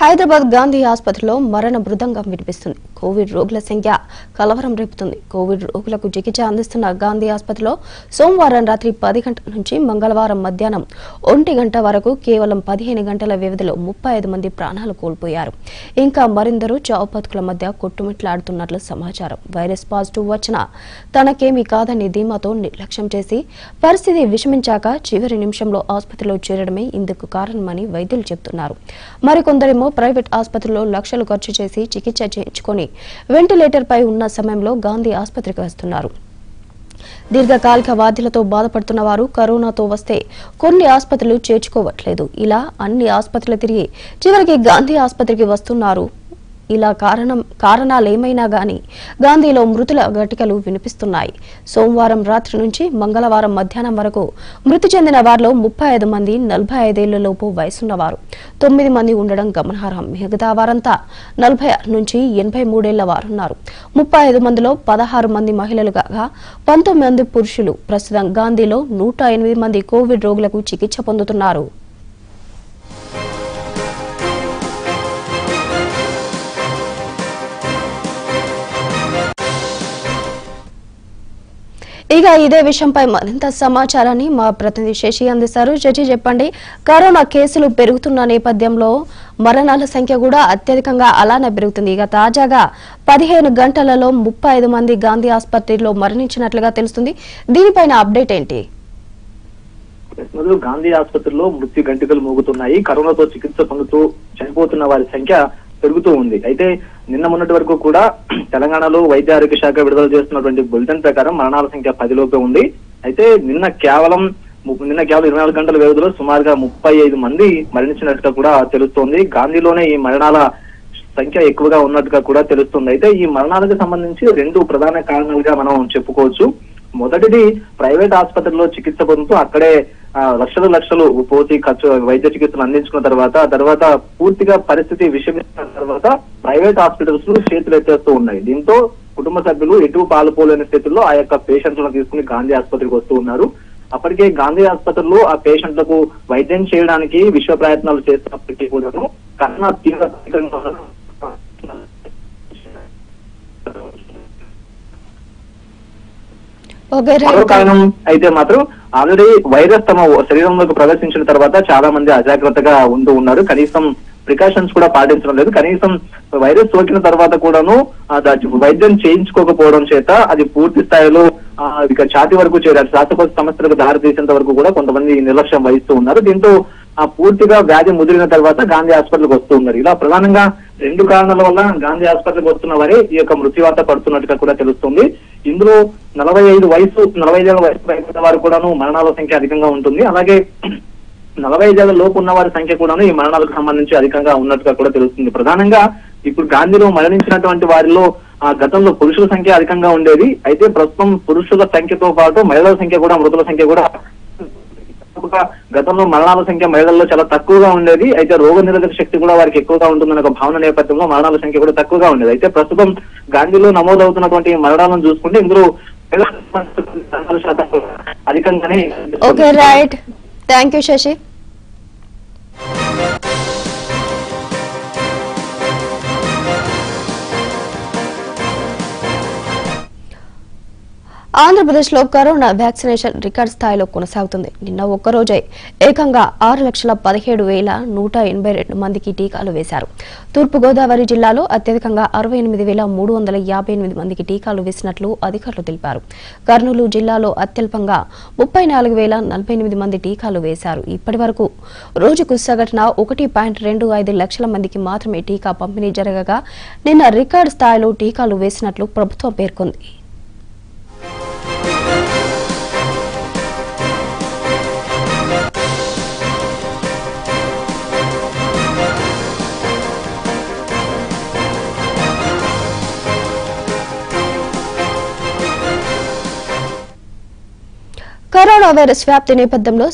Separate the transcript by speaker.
Speaker 1: హైదరాబాద్ గాంధీ ఆసుపత్రిలో మరణ బృదంగం వినిపిస్తుంది. కోవిడ్ రోగుల సంఖ్య కలవరం రేపుతుంది. కోవిడ్ రోగులకు చికిత్స అందిస్తున్న గాంధీ ఆసుపత్రిలో సోమవారం రాత్రి పది గంటల నుంచి మంగళవారం మధ్యాహ్నం ఒంటి గంట వరకు కేవలం పదిహేను గంటల వ్యవధిలో ముప్పై ఐదు మంది ప్రాణాలు కోల్పోయారు. ఇంకా మరిందరూ చావుపతుకుల మధ్య కొట్టుమిట్లాడుతున్నట్లు సమాచారం. వైరస్ పాజిటివ్ వచ్చినా తనకేమీ కాదని ధీమాతో నిర్లక్ష్యం చేసి పరిస్థితి విషమించాక చివరి నిమిషంలో ఆసుపత్రిలో చేరడమే ఇందుకు కారణమని వైద్యులు చెబుతున్నారు మరికొందరేమో ప్రైవేట్ ఆసుపత్రిలో లక్షలు ఖర్చు చేసి చికిత్స చేయించుకుని వెంటిలేటర్ పై ఉన్న సమయంలో గాంధీ ఆసుపత్రికి వస్తున్నారు. దీర్ఘకాలిక వ్యాధులతో బాధపడుతున్న వారు కరోనాతో వస్తే కొన్ని ఆసుపత్రులు చేర్చుకోవట్లేదు. ఇలా అన్ని ఆసుపత్రులు తిరిగి చివరికి గాంధీ ఆసుపత్రికి వస్తున్నారు. ఇలా కారణం కారణాలేమైనా గాని గాంధీలో మృతుల ఘటికలు వినిపిస్తున్నాయి. సోమవారం రాత్రి నుంచి మంగళవారం మధ్యాహ్నం వరకు మృతి చెందిన వారిలో ముప్పై ఐదు మంది నలభై ఐదేళ్ళలోపు వయసున్నవారు. తొమ్మిది మంది ఉండడం గమనార్హం. మిగతా వారంతా నలభై నుంచి ఎనభై మూడేళ్ళ వారున్నారు. ముప్పై ఐదు మందిలో పదహారు మంది మహిళలు కాగా పంతొమ్మిది మంది పురుషులు. ప్రస్తుతం గాంధీలో నూట ఎనిమిది మంది కోవిడ్ రోగులకు చికిత్స పొందుతున్నారు. ఇక ఇదే విషయంపై మరింత సమాచారాన్ని మా ప్రతినిధి శశి అందిస్తారు. శశి చెప్పండి కరోనా కేసులు పెరుగుతున్న నేపథ్యంలో మరణాల సంఖ్య కూడా అత్యధికంగా అలానే పెరుగుతుంది. ఇక తాజాగా పదిహేను గంటలలో ముప్పై ఐదు మంది గాంధీ ఆసుపత్రిలో మరణించినట్లుగా తెలుస్తుంది. దీనిపైన అప్డేట్ ఏంటి?
Speaker 2: గాంధీ ఆసుపత్రిలో మృత్యు గంటికలు మోగుతున్నాయి. కరోనాతో చికిత్స పొందుతూ చనిపోతున్న వారి సంఖ్య పెరుగుతూ ఉంది. అయితే నిన్న మొన్నటి వరకు కూడా తెలంగాణలో వైద్య ఆరోగ్య శాఖ విడుదల చేస్తున్నటువంటి బులెటిన్ ప్రకారం మరణాల సంఖ్య పదిలోపే ఉంది. అయితే నిన్న కేవలం నిన్న కేవలం ఇరవై నాలుగు గంటల వ్యవధిలో సుమారుగా ముప్పై ఐదు మంది మరణించినట్టుగా కూడా తెలుస్తోంది. గాంధీలోనే ఈ మరణాల సంఖ్య ఎక్కువగా ఉన్నట్టుగా కూడా తెలుస్తుంది. అయితే ఈ మరణాలకు సంబంధించి రెండు ప్రధాన కారణాలుగా మనం చెప్పుకోవచ్చు. మొదటిది ప్రైవేట్ ఆసుపత్రిలో చికిత్స పొందుతూ అక్కడే లక్షలు లక్షలు పోసి ఖర్చు వైద్య చికిత్సలు అందించుకున్న తర్వాత తర్వాత పూర్తిగా పరిస్థితి విషమించిన తర్వాత ప్రైవేట్ హాస్పిటల్స్ చేతులు ఎత్తేస్తూ ఉన్నాయి. దీంతో కుటుంబ సభ్యులు ఎటు పాలుపోలేని స్థితిలో ఆ యొక్క పేషెంట్లను తీసుకుని గాంధీ ఆసుపత్రికి వస్తూ ఉన్నారు. అప్పటికే గాంధీ ఆసుపత్రిలో ఆ పేషెంట్లకు వైద్యం చేయడానికి విశ్వ ప్రయత్నాలు చేస్తున్నప్పటికీ కూడా కన్నా తీవ్రంగా మరో కారణం అయితే మాత్రం ఆల్రెడీ వైరస్ తమ శరీరంలోకి ప్రవేశించిన తర్వాత చాలా మంది అజాగ్రత్తగా ఉంటూ ఉన్నారు. కనీసం ప్రికాషన్స్ కూడా పాటించడం లేదు. కనీసం వైరస్ సోకిన తర్వాత కూడాను వైద్యం చేయించుకోకపోవడం చేత అది పూర్తి స్థాయిలో ఇక ఛాతి వరకు చేరారు శ్వాసకోశ సమస్యలకు దారి తీసేంత వరకు కూడా కొంతమంది నిర్లక్ష్యం వహిస్తూ ఉన్నారు. దీంతో ఆ పూర్తిగా వ్యాధి ముదిరిన తర్వాత గాంధీ హాస్పిటల్కి వస్తూ ఉన్నారు. ఇలా ప్రధానంగా రెండు కారణాల వల్ల గాంధీ హాస్పిటల్కి వస్తున్న వారే ఈ యొక్క మృత్యువార్త పడుతున్నట్టుగా కూడా తెలుస్తుంది. ఇందులో నలభై ఐదు వయసు నలభై ఐదేళ్ళ వయసు పైబడిన వారు కూడాను మరణాల సంఖ్య అధికంగా ఉంటుంది. అలాగే నలభై ఐదేళ్ళ లోపు ఉన్న వారి సంఖ్య కూడాను ఈ మరణాలకు సంబంధించి అధికంగా ఉన్నట్టుగా కూడా తెలుస్తుంది. ప్రధానంగా ఇప్పుడు గాంధీలో మరణించినటువంటి వారిలో ఆ గతంలో పురుషుల సంఖ్య అధికంగా ఉండేది. అయితే ప్రస్తుతం పురుషుల సంఖ్యతో పాటు మహిళల సంఖ్య కూడా మృతుల సంఖ్య కూడా తక్కువగా గతంలో మరణాల సంఖ్య మహిళల్లో చాలా తక్కువగా ఉండేది. అయితే రోగ నిరోధక శక్తి కూడా వారికి ఎక్కువగా ఉంటుందనే ఒక భావన నేపథ్యంలో మరణాల సంఖ్య కూడా తక్కువగా ఉండేది. అయితే ప్రస్తుతం గాంధీలో నమోదవుతున్నటువంటి మరణాలను చూసుకుంటే ఇందులో అధికంగానే
Speaker 1: okay right thank you Shashi ఆంధ్రప్రదేశ్లో కరోనా వ్యాక్సినేషన్ రికార్డ్ స్థాయిలో కొనసాగుతుంది. నిన్న ఒక్కరోజే ఏకంగా ఆరు లక్షల పదిహేడు వేల నూట ఎనభై రెండు మందికి టీకాలు వేశారు. తూర్పుగోదావరి జిల్లాలో అత్యధికంగా అరవై ఎనిమిది వేల మూడు వందల యాభై ఎనిమిది మందికి టీకాలు వేసినట్లు అధికారులు తెలిపారు. కర్నూలు జిల్లాలో అత్యల్పంగా ముప్పై నాలుగు వేల నలభై ఎనిమిది మంది టీకాలు వేశారు. ఇప్పటి వరకు రోజుకు సగటున ఒకటి పాయింట్ రెండు ఐదు లక్షల మందికి మాత్రమే టీకా పంపిణీ జరగగా నిన్న రికార్డు స్థాయిలో టీకాలు వేసినట్లు ప్రభుత్వం పేర్కొంది. కరోనా వైరస్ వ్యాప్తి నేపథ్యంలో